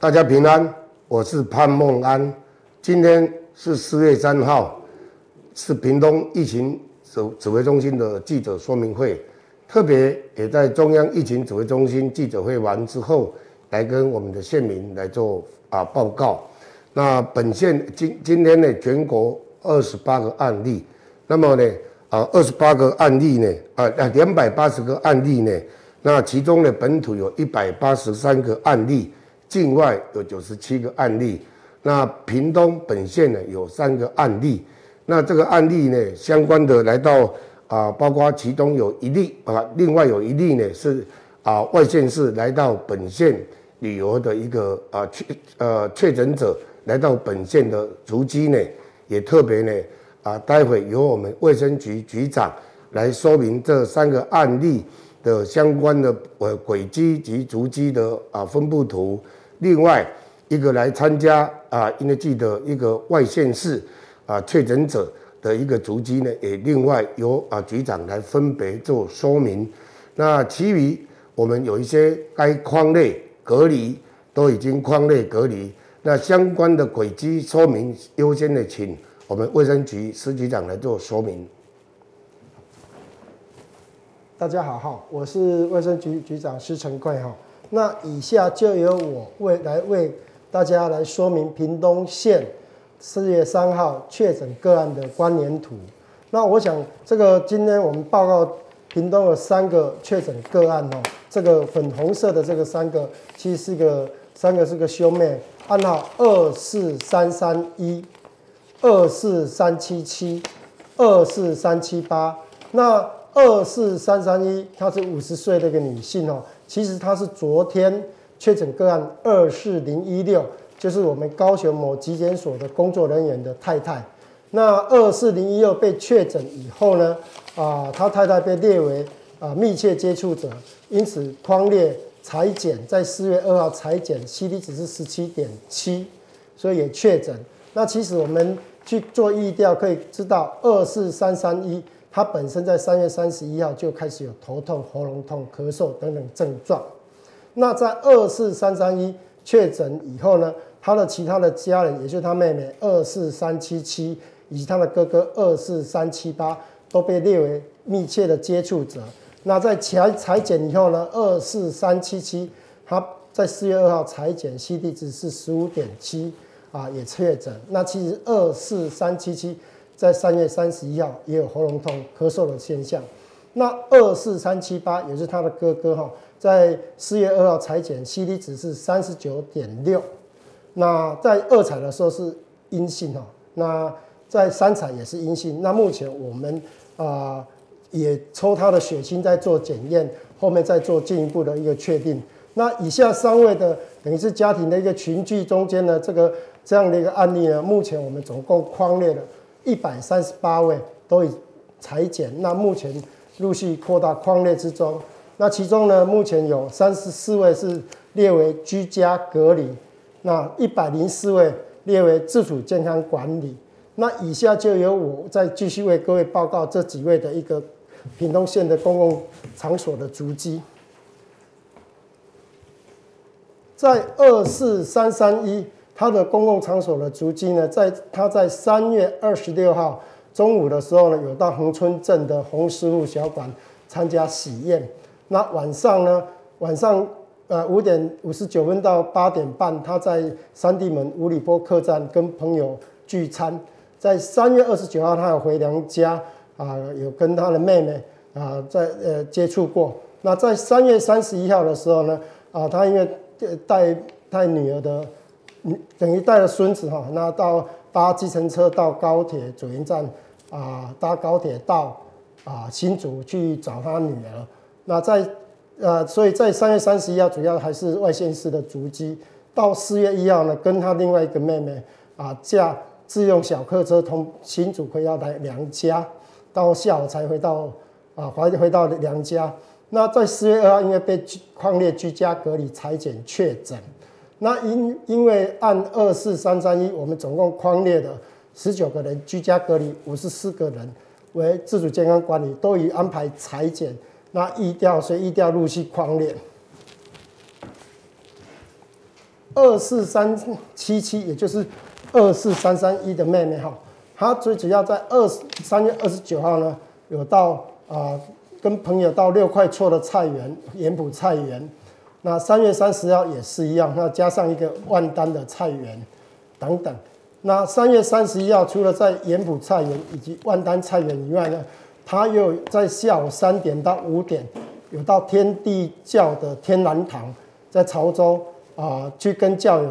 大家平安，我是潘梦安。今天是四月三号，是屏东疫情指指挥中心的记者说明会。特别也在中央疫情指挥中心记者会完之后，来跟我们的县民来做啊报告。那本县今今天呢，全国二十八个案例，那么呢啊二十八个案例呢啊两百八十个案例呢。那其中呢，本土有一百八十三个案例，境外有九十七个案例。那屏东本县呢有三个案例。那这个案例呢，相关的来到啊，包括其中有一例啊，另外有一例呢是啊外县市来到本县旅游的一个啊确呃确诊者来到本县的足迹呢，也特别呢啊，待会由我们卫生局局长来说明这三个案例。的相关的呃轨迹及足迹的啊分布图，另外一个来参加啊音乐季的一个外县市啊确诊者的一个足迹呢，也另外由啊局长来分别做说明。那其余我们有一些该框内隔离都已经框内隔离，那相关的轨迹说明优先的，请我们卫生局司局长来做说明。大家好哈，我是卫生局局长施成贵哈。那以下就由我为来为大家来说明屏东县四月三号确诊个案的关联图。那我想这个今天我们报告屏东的三个确诊个案哦，这个粉红色的这个三个其实是个三个是个兄妹，按号二四三三一、二四三七七、二四三七八。那二四三三一，她是五十岁的一个女性哦。其实她是昨天确诊个案二四零一六，就是我们高雄某疾检所的工作人员的太太。那二四零一六被确诊以后呢，啊，她太太被列为啊密切接触者，因此框列裁剪，在四月二号裁剪 C D 值是十七点七，所以也确诊。那其实我们去做疫调可以知道，二四三三一。他本身在三月三十一号就开始有头痛、喉咙痛、咳嗽等等症状。那在二四三三一确诊以后呢，他的其他的家人，也就是他妹妹二四三七七以及他的哥哥二四三七八都被列为密切的接触者。那在裁裁剪以后呢，二四三七七他在四月二号裁剪 C D 值是十五点七啊，也确诊。那其实二四三七七。在三月三十一号也有喉咙痛、咳嗽的现象。那二四三七八也是他的哥哥哈，在四月二号裁剪 C D 值是三十九点六。那在二采的时候是阴性哈，那在三采也是阴性。那目前我们啊也抽他的血清在做检验，后面再做进一步的一个确定。那以下三位的等于是家庭的一个群聚中间的，这个这样的一个案例呢，目前我们总共框列了。一百三十八位都已裁剪，那目前陆续扩大框列之中。那其中呢，目前有三十四位是列为居家隔离，那一百零四位列为自主健康管理。那以下就由我再继续为各位报告这几位的一个屏东县的公共场所的足迹。在二四三三一。他的公共场所的足迹呢，在他在三月二十六号中午的时候呢，有到恒春镇的洪师傅小馆参加喜宴。那晚上呢，晚上呃五点五十九分到八点半，他在三地门五里坡客栈跟朋友聚餐。在三月二十九号，他有回娘家啊，有跟他的妹妹啊在呃接触过。那在三月三十一号的时候呢，啊，他因为带带女儿的。等于带着孙子哈，那到搭计程车到高铁左营站啊，搭高铁到啊新竹去找他女儿。那在呃，所以在三月三十一号主要还是外县市的足迹。到四月一号呢，跟他另外一个妹妹啊，驾自用小客车从新竹回到来娘家，到下午才回到啊回回到娘家。那在四月二号，因为被矿列居家隔离裁剪确诊。那因因为按二四三三一，我们总共框列的十九个人居家隔离，五十四个人为自主健康管理，都已安排裁剪。那疫调所以疫调陆续框列。二四三七七，也就是二四三三一的妹妹哈，她最主要在二三月二十九号呢，有到啊跟朋友到六块厝的菜园盐埔菜园，那三月三十号也是一样，那加上一个万丹的菜园等等。那三月三十一号，除了在盐埔菜园以及万丹菜园以外呢，他又在下午三点到五点，有到天地教的天然堂，在潮州啊去跟教友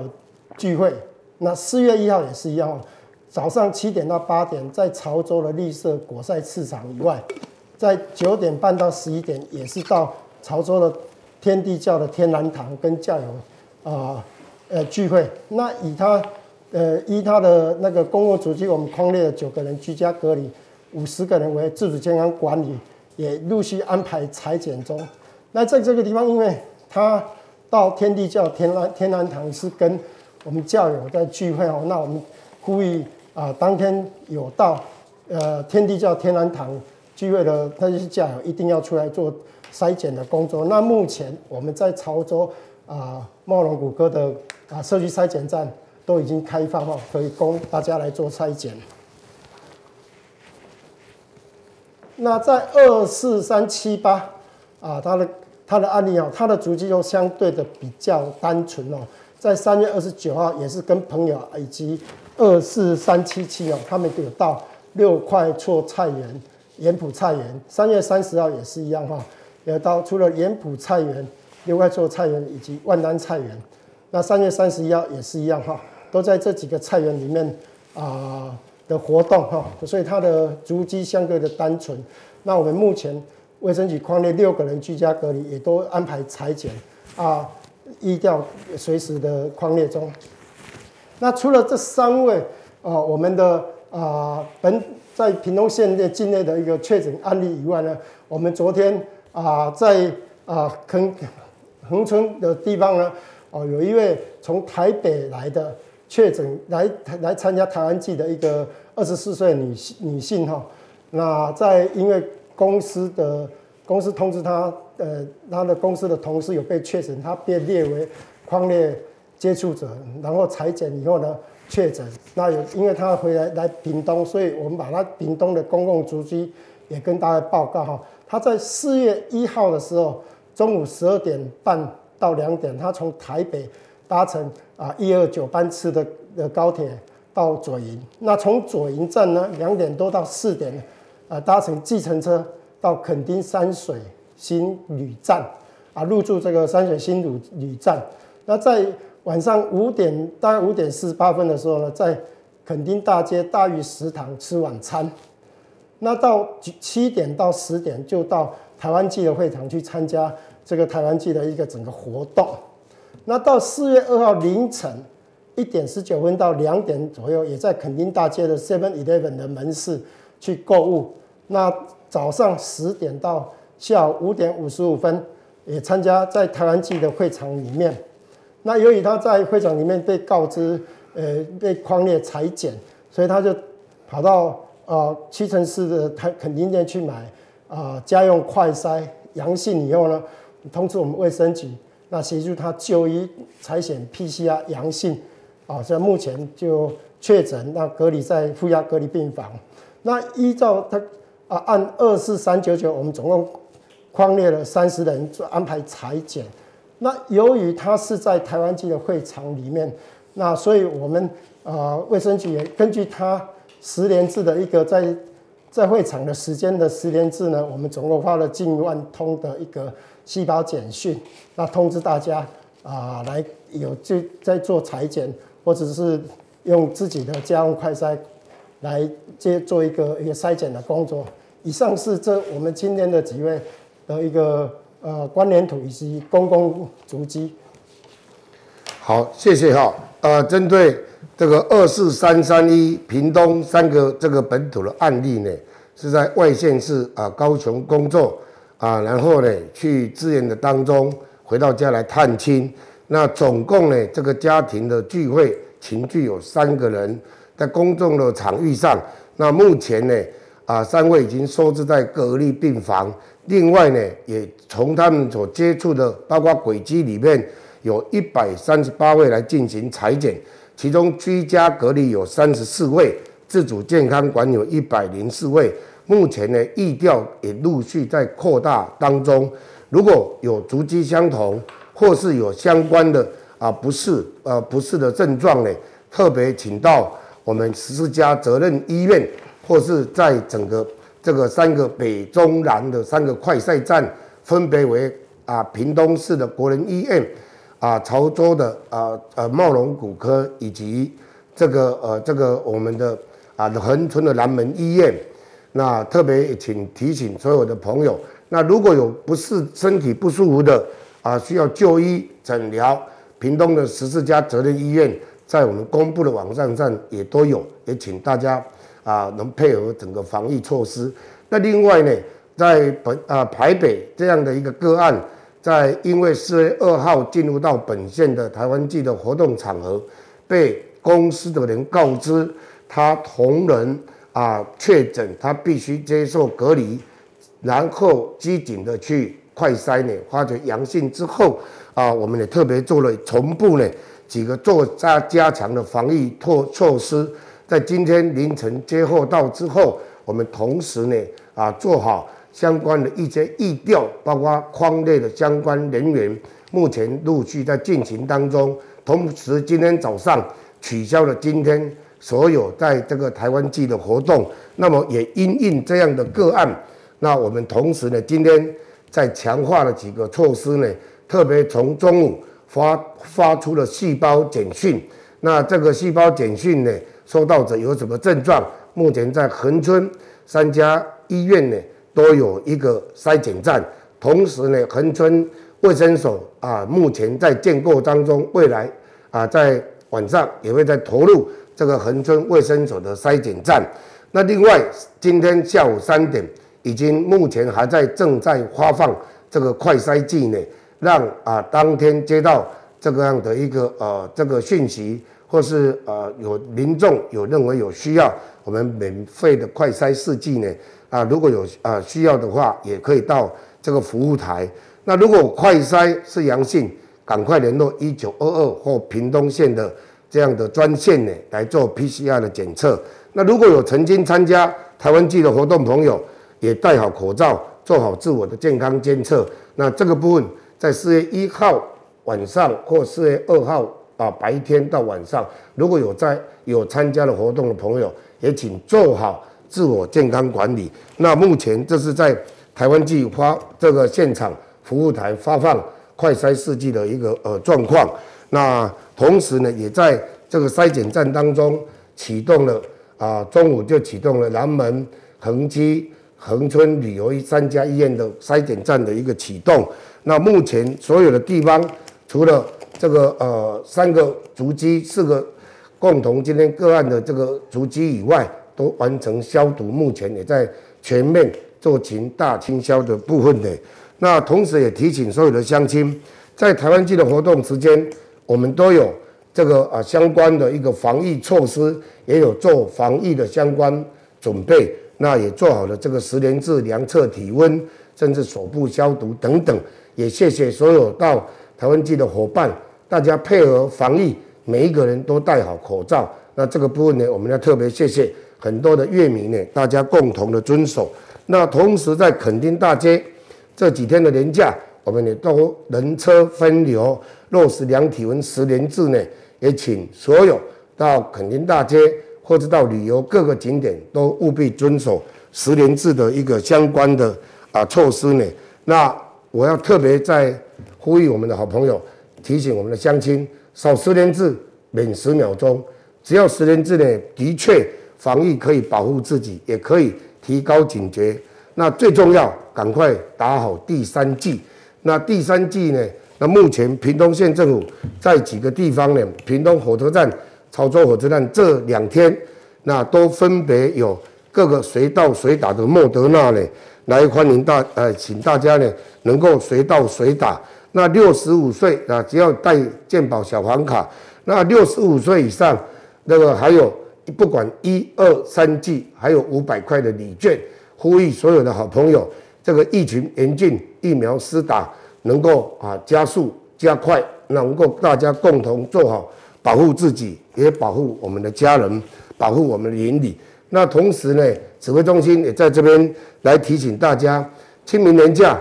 聚会。那四月一号也是一样，早上七点到八点在潮州的绿色果菜市场以外，在九点半到十一点也是到潮州的天地教的天然堂跟教友啊呃聚会。那以他。呃，依他的那个公共足迹，我们框列了九个人居家隔离，五十个人为自主健康管理，也陆续安排裁剪中。那在这个地方，因为他到天地教天然天然堂是跟我们教友在聚会哦，那我们呼吁啊，当天有到呃天地教天然堂聚会的那些教友，一定要出来做筛检的工作。那目前我们在潮州啊茂龙谷歌的啊社区筛检站。都已经开放哈，可以供大家来做筛检。那在二四三七八啊，它的它的案例哦，它的足迹又相对的比较单纯哦。在三月二十九号也是跟朋友以及二四三七七哦，他们有到六块厝菜园、盐埔菜园。三月三十号也是一样哈，有到除了盐埔菜园、六块厝菜园以及万丹菜园。那三月三十一号也是一样哈。都在这几个菜园里面啊的活动哈，所以它的足迹相对的单纯。那我们目前卫生局框列六个人居家隔离，也都安排裁剪啊，依调随时的框列中。那除了这三位啊，我们的啊本在屏东县内境内的一个确诊案例以外呢，我们昨天啊在啊坑横村的地方呢，哦有一位从台北来的。确诊来来参加台湾祭的一个二十四岁女女性哈，那在因为公司的公司通知她，呃，她的公司的同事有被确诊，她被列为框列接触者，然后裁剪以后呢确诊，那有因为她回来来屏东，所以我们把她屏东的公共足迹也跟大家报告哈，他在四月一号的时候中午十二点半到两点，他从台北。搭乘啊一二九班次的的高铁到左营，那从左营站呢两点多到四点，啊搭乘计程车到垦丁山水新旅站，啊入住这个山水新旅旅站。那在晚上五点大概五点四十八分的时候呢，在垦丁大街大裕食堂吃晚餐。那到七点到十点就到台湾记的会场去参加这个台湾记的一个整个活动。那到四月二号凌晨一点十九分到两点左右，也在垦丁大街的 Seven Eleven 的门市去购物。那早上十点到下午五点五十五分，也参加在台湾记的会场里面。那由于他在会场里面被告知，呃，被框列裁剪，所以他就跑到呃屈臣氏的台垦丁店去买啊家用快筛，阳性以后呢，通知我们卫生局。那协助他就医，采显 PCR 阳性，啊，现在目前就确诊，那隔离在负压隔离病房。那依照他啊，按二四三九九，我们总共框列了三十人做安排裁剪。那由于他是在台湾记的会场里面，那所以我们啊，卫生局也根据他十连制的一个在在会场的时间的十连制呢，我们总共发了近万通的一个。细胞简讯，那通知大家啊，来有就在做裁剪，或者是用自己的家用快筛来接做一个一个筛检的工作。以上是这我们今天的几位的一个呃关联图以及公共足迹。好，谢谢哈。呃，针对这个二四三三一屏东三个这个本土的案例呢，是在外县市啊高雄工作。啊，然后呢，去支援的当中，回到家来探亲。那总共呢，这个家庭的聚会群聚有三个人，在公众的场域上。那目前呢，啊，三位已经收治在隔离病房。另外呢，也从他们所接触的，包括轨迹里面，有一百三十八位来进行裁剪，其中居家隔离有三十四位，自主健康管理有一百零四位。目前呢，疫调也陆续在扩大当中。如果有足迹相同，或是有相关的啊不适呃不适的症状呢，特别请到我们十四家责任医院，或是在整个这个三个北中南的三个快赛站，分别为啊屏东市的国人医院，啊潮州的啊呃茂龙骨科，以及这个呃这个我们的啊恒春的南门医院。那特别请提醒所有的朋友。那如果有不是身体不舒服的啊，需要就医诊疗，屏东的十四家责任医院在我们公布的网站上也都有，也请大家啊能配合整个防疫措施。那另外呢，在本啊台北这样的一个个案，在因为四月二号进入到本县的台湾季的活动场合，被公司的人告知他同仁啊确诊，他必须接受隔离。然后机警的去快筛呢，发觉阳性之后，啊，我们也特别做了同步呢几个做加加强的防疫措措施，在今天凌晨接获到之后，我们同时呢啊做好相关的一些疫调，包括框内的相关人员，目前陆续在进行当中。同时今天早上取消了今天所有在这个台湾季的活动，那么也因应这样的个案。那我们同时呢，今天在强化了几个措施呢，特别从中午发发出了细胞简讯。那这个细胞简讯呢，收到者有什么症状？目前在恒春三家医院呢，都有一个筛检站。同时呢，恒春卫生所啊，目前在建构当中，未来啊，在晚上也会在投入这个恒春卫生所的筛检站。那另外，今天下午三点。已经目前还在正在发放这个快筛剂呢，让啊当天接到这个样的一个呃这个讯息，或是呃有民众有认为有需要，我们免费的快筛试剂呢啊如果有啊需要的话，也可以到这个服务台。那如果快筛是阳性，赶快联络一九二二或屏东县的这样的专线呢来做 PCR 的检测。那如果有曾经参加台湾季的活动朋友，也戴好口罩，做好自我的健康监测。那这个部分，在四月一号晚上或四月二号啊白天到晚上，如果有在有参加了活动的朋友，也请做好自我健康管理。那目前这是在台湾计发这个现场服务台发放快筛试剂的一个呃状况。那同时呢，也在这个筛检站当中启动了啊，中午就启动了南门恒基。恒春旅游三家医院的筛检站的一个启动，那目前所有的地方，除了这个呃三个足迹、四个共同今天个案的这个足迹以外，都完成消毒，目前也在全面做清大清消的部分的。那同时也提醒所有的乡亲，在台湾季的活动时间，我们都有这个啊相关的一个防疫措施，也有做防疫的相关准备。那也做好了这个十连制量测体温，甚至手部消毒等等。也谢谢所有到台湾记的伙伴，大家配合防疫，每一个人都戴好口罩。那这个部分呢，我们要特别谢谢很多的乐迷呢，大家共同的遵守。那同时在垦丁大街这几天的年假，我们也都人车分流，落实量体温十连制呢，也请所有到垦丁大街。或者到旅游各个景点都务必遵守十连制的一个相关的啊措施呢。那我要特别在呼吁我们的好朋友，提醒我们的乡亲，少十连制每十秒钟。只要十连制呢，的确防疫可以保护自己，也可以提高警觉。那最重要，赶快打好第三剂。那第三剂呢？那目前屏东县政府在几个地方呢？屏东火车站。潮州火车站这两天，那都分别有各个随到随打的莫德纳呢，来欢迎大呃，请大家呢能够随到随打。那六十五岁啊，只要带健保小黄卡，那六十五岁以上那个还有不管一二三季，还有五百块的礼券。呼吁所有的好朋友，这个疫情严峻，疫苗施打能够啊加速加快，能够大家共同做好保护自己，也保护我们的家人，保护我们的邻里。那同时呢，指挥中心也在这边来提醒大家，清明年假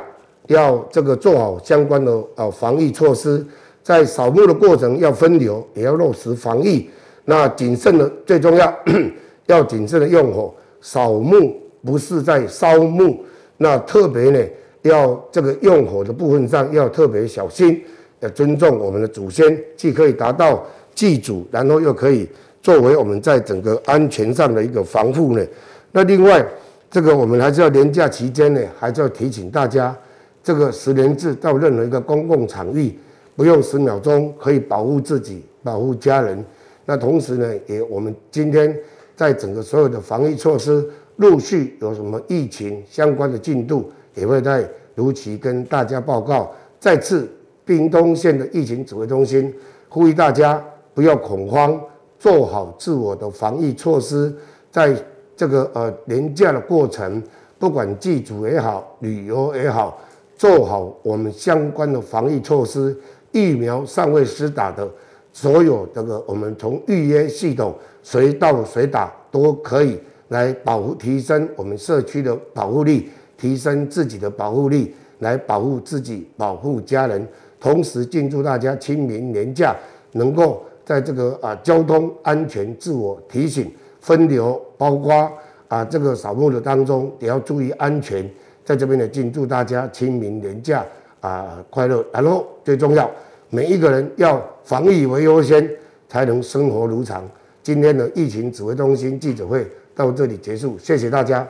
要这个做好相关的啊防疫措施，在扫墓的过程要分流，也要落实防疫。那谨慎的最重要，要谨慎的用火，扫墓不是在烧墓，那特别呢。要这个用火的部分上要特别小心，要尊重我们的祖先，既可以达到祭祖，然后又可以作为我们在整个安全上的一个防护呢。那另外，这个我们还是要年假期间呢，还是要提醒大家，这个十连制到任何一个公共场域，不用十秒钟可以保护自己、保护家人。那同时呢，也我们今天在整个所有的防疫措施陆续有什么疫情相关的进度。也会在如期跟大家报告。再次，屏东县的疫情指挥中心呼吁大家不要恐慌，做好自我的防疫措施。在这个呃年假的过程，不管祭祖也好，旅游也好，做好我们相关的防疫措施。疫苗尚未施打的，所有这个我们从预约系统随到随打都可以来保护提升我们社区的保护力。提升自己的保护力，来保护自己、保护家人，同时敬祝大家清明年假能够在这个啊交通安全自我提醒、分流，包括啊这个扫墓的当中也要注意安全。在这边呢，敬祝大家清明年假啊快乐。然后最重要，每一个人要防疫为优先，才能生活如常。今天的疫情指挥中心记者会到这里结束，谢谢大家。